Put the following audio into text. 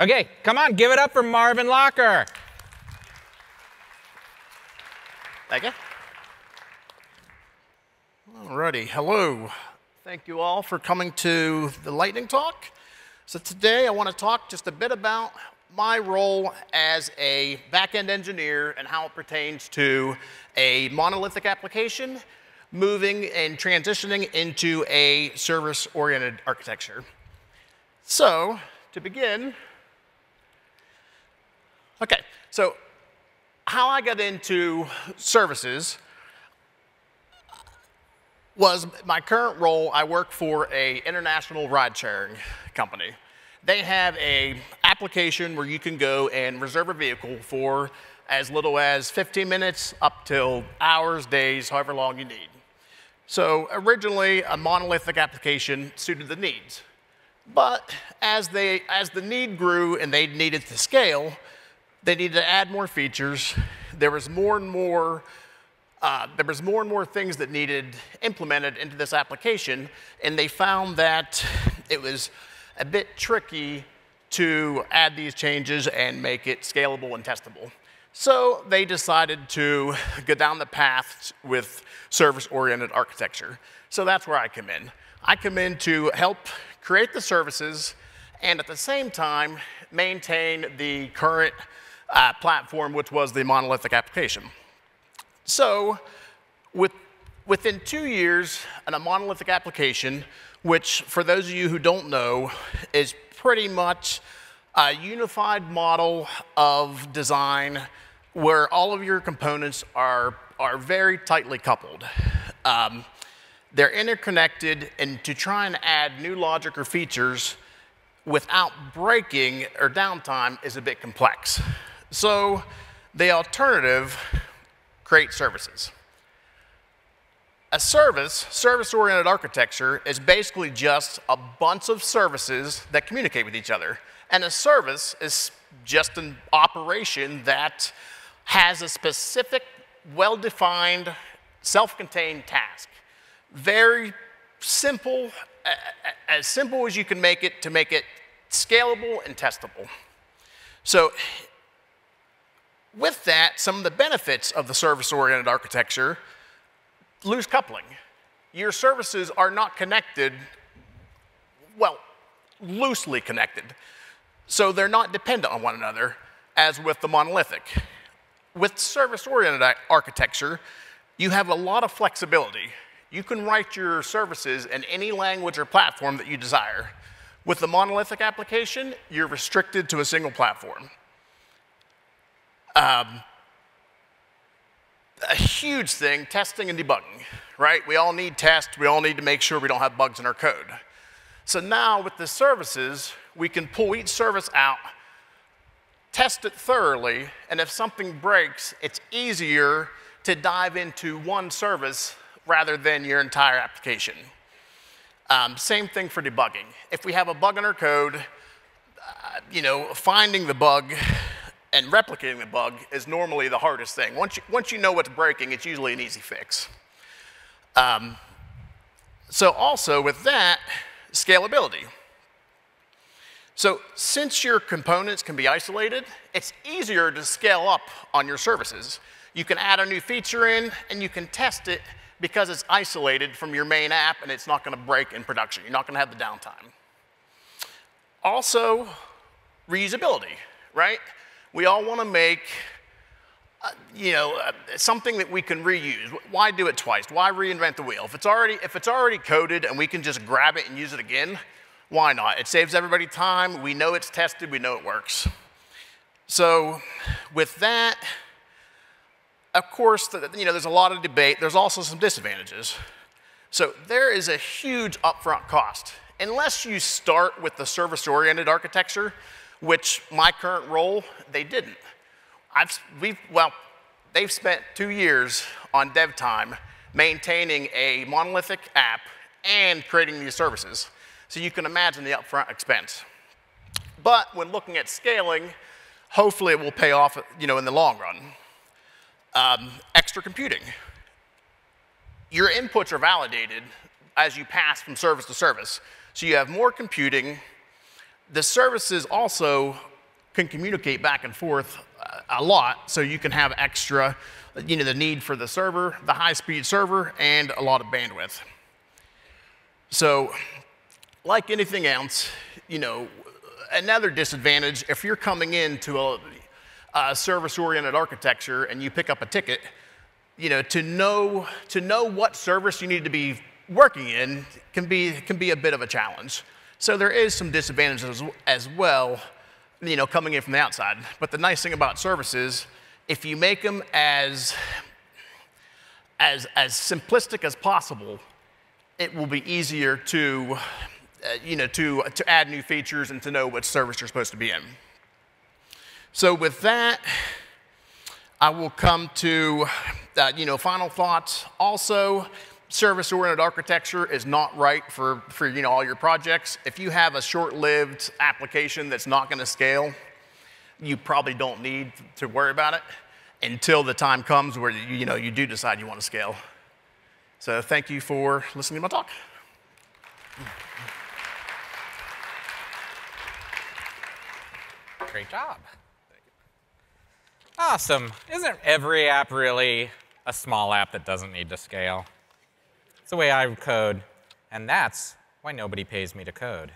Okay, come on, give it up for Marvin Laucher. Thank you. Alrighty, hello. Thank you all for coming to the lightning talk. So today I want to talk just a bit about my role as a back-end engineer and how it pertains to a monolithic application moving and transitioning into a service-oriented architecture. So to begin, okay, so how I got into services was my current role, I work for a international ride sharing company. They have a application where you can go and reserve a vehicle for as little as 15 minutes up till hours, days, however long you need. So originally a monolithic application suited the needs. But as, they, as the need grew and they needed to scale, they needed to add more features. There was more and more, uh, there was more and more things that needed implemented into this application, and they found that it was a bit tricky to add these changes and make it scalable and testable. So they decided to go down the path with service-oriented architecture. So that's where I come in. I come in to help create the services and at the same time maintain the current uh, platform, which was the monolithic application. So with, within two years, in a monolithic application, which for those of you who don't know, is pretty much a unified model of design where all of your components are, are very tightly coupled. Um, they're interconnected, and to try and add new logic or features without breaking or downtime is a bit complex. So the alternative, create services. A service, service-oriented architecture, is basically just a bunch of services that communicate with each other. And a service is just an operation that has a specific, well-defined, self-contained task. Very simple, as simple as you can make it to make it scalable and testable. So with that, some of the benefits of the service-oriented architecture lose coupling. Your services are not connected, well, loosely connected. So they're not dependent on one another, as with the monolithic. With service-oriented architecture, you have a lot of flexibility. You can write your services in any language or platform that you desire. With the monolithic application, you're restricted to a single platform. Um, a huge thing, testing and debugging, right? We all need tests. We all need to make sure we don't have bugs in our code. So now with the services, we can pull each service out, test it thoroughly, and if something breaks, it's easier to dive into one service rather than your entire application. Um, same thing for debugging. If we have a bug in our code, uh, you know, finding the bug and replicating the bug is normally the hardest thing. Once you, once you know what's breaking, it's usually an easy fix. Um, so also with that, scalability. So since your components can be isolated, it's easier to scale up on your services. You can add a new feature in and you can test it because it's isolated from your main app and it's not gonna break in production. You're not gonna have the downtime. Also, reusability, right? We all want to make uh, you know, uh, something that we can reuse. Why do it twice? Why reinvent the wheel? If it's, already, if it's already coded and we can just grab it and use it again, why not? It saves everybody time. We know it's tested. We know it works. So with that, of course, you know, there's a lot of debate. There's also some disadvantages. So there is a huge upfront cost. Unless you start with the service-oriented architecture, which my current role, they didn't. I've, we've, well, they've spent two years on dev time maintaining a monolithic app and creating these services. So you can imagine the upfront expense. But when looking at scaling, hopefully it will pay off you know, in the long run. Um, extra computing. Your inputs are validated as you pass from service to service. So you have more computing, The services also can communicate back and forth a lot, so you can have extra, you know, the need for the server, the high-speed server, and a lot of bandwidth. So, like anything else, you know, another disadvantage, if you're coming into a, a service-oriented architecture and you pick up a ticket, you know, to know, to know what service you need to be working in can be, can be a bit of a challenge. So there is some disadvantages as well, you know, coming in from the outside. But the nice thing about services, if you make them as, as, as simplistic as possible, it will be easier to, uh, you know, to, to add new features and to know what service you're supposed to be in. So with that, I will come to, uh, you know, final thoughts. Also, service-oriented architecture is not right for, for, you know, all your projects. If you have a short-lived application that's not going to scale, you probably don't need to worry about it until the time comes where, you, you know, you do decide you want to scale. So thank you for listening to my talk. Great job. Awesome. Isn't every app really a small app that doesn't need to scale? It's the way I code, and that's why nobody pays me to code.